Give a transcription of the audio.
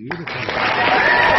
beautiful.